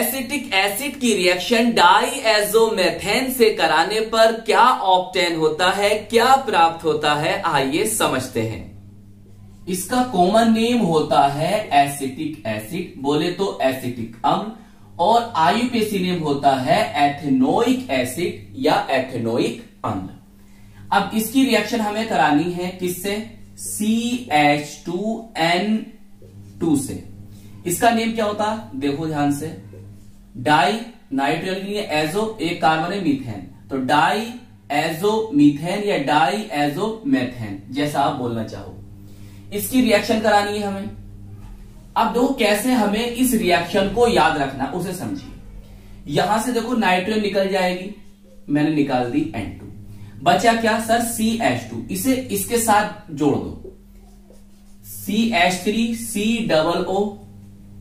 Acetic acid की reaction diazomethane से कराने पर क्या ऑप्टेन होता है, क्या प्राप्त होता है, आइए समझते हैं। इसका कॉमन नेम होता है एसिटिक एसिड बोले तो एसिटिक अम्ल, और आयुपेसी नेम होता है एथेनोइक एसिड या एथेनोइक अम्ल। अब इसकी रिएक्शन हमें करानी है किससे? C H two N two से। इसका नेम क्या होता? देखो ध्यान से। डाई नाइट्रोजन एजो एक कार्बन है, मीथेन। तो डाई एजो मीथेन या डाई एजो मैथेन जैसा आप बोलना चाहो। इसकी रिएक्शन करानी है हमें। अब देखो कैसे हमें इस रिएक्शन को याद रखना, उसे समझिए। यहाँ से देखो नाइट्रोजन निकल जाएगी। मैंने निकाल दी एन टू बचा क्या सर? सी एच टू इसे, इसके साथ जोड़ दो। C H three C double O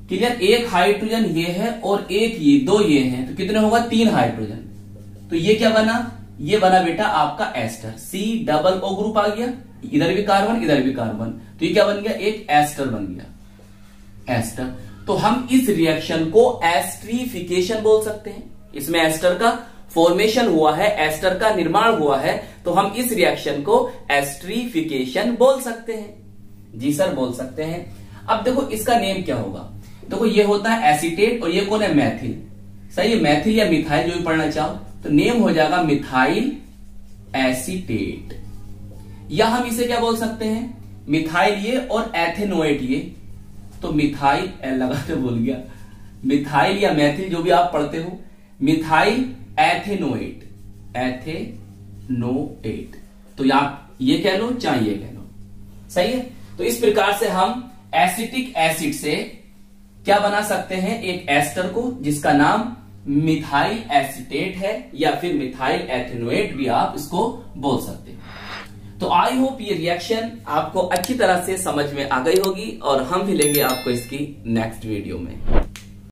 clear एक हाइड्रोजन ये है और एक ये, दो ये हैं तो कितने होगा? तीन हाइड्रोजन तो ये क्या बना? ये बना बेटा आपका ester. C double O group आ गया. इधर भी कार्बन इधर भी कार्बन तो ये क्या बन गया? एक एस्टर बन गया. एस्टर तो हम इस रिएक्शन को एस्ट्रीफिकेशन बोल सकते हैं. इसमें एस्टर का फॉर्मेशन हुआ है एस्टर का निर्माण हुआ है तो हम इस रिएक्शन को एस्ट्रीफिकेशन बोल सकते हैं. जी सर, बोल सकते हैं. अब देखो, इसका नेम क्या होगा? देखो, ये होता है एसिटेट और ये कौन है मैथिल सही है मैथिल या मिथाइल जो भी पढ़ना चाहो तो नेम हो जाएगा मिथाइल एसिटेट या हम इसे क्या बोल सकते हैं? मिथाइल ये और एथेनोएट ये। तो मिथाइल लगा के बोल गया। मिथाइल या मैथिल जो भी आप पढ़ते हो मिथाइल एथेनोएट एथेनोएट तो आप ये कह लो, चाहे ये कह लो। सही है? तो इस प्रकार से हम एसिटिक एसिड से क्या बना सकते हैं? एक एस्टर को, जिसका नाम मिथाइल एसिटेट है, या फिर मिथाइल एथेनोएट भी आप इसको बोल सकते हैं। तो आई होप ये रिएक्शन आपको अच्छी तरह से समझ में आ गई होगी, और हम भी लेंगे आपको इसकी नेक्स्ट वीडियो में।